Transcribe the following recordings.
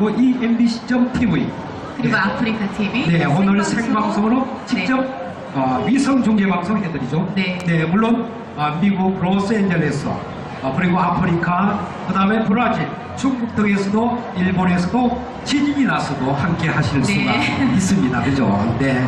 아, 그리고 이 MBC.TV 그리고 네. 아프리카 TV. 네, 오늘 생방송. 생방송으로 직접 네. 어, 위성 중계 방송 해드리죠. 네. 물론 아, 미국 로스앤젤레스, 어, 그리고 아프리카, 그 다음에 브라질, 중국 등에서도 일본에서도 지진이 나서도 함께 하실 수가 네. 있습니다. 그죠? 네.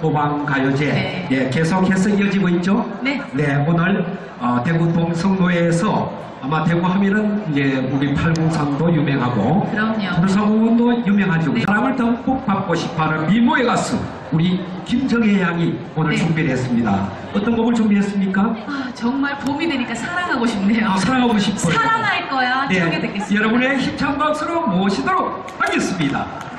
소방 가요제 네. 네, 계속해서 이어지고 있죠. 네. 오늘 어, 대구 동성로에서 아마 대구 하면은 이제 우리 팔공산도 유명하고 그럼요. 불사공원도 유명하죠. 네. 사랑을 듬뿍 받고 싶어하는 미모의 가수 우리 김정혜 양이 오늘 네. 준비를 했습니다. 어떤 곡을 준비했습니까? 아, 정말 봄이 되니까 사랑하고 싶네요. 아, 사랑하고 싶어요. 사랑할 거야. 네, 듣겠습니다. 여러분의 힘찬 박수로 모시도록 하겠습니다.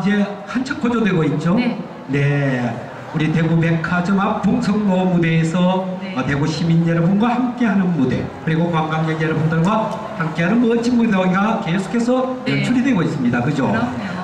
이제 한척 고조되고 있죠. 네. 네. 우리 대구 백화점 앞 동성로 무대에서 네. 어, 대구 시민 여러분과 함께하는 무대 그리고 관광객 여러분들과 함께하는 멋진 무대가 계속해서 네. 연출이 되고 있습니다. 그죠? 그럼요.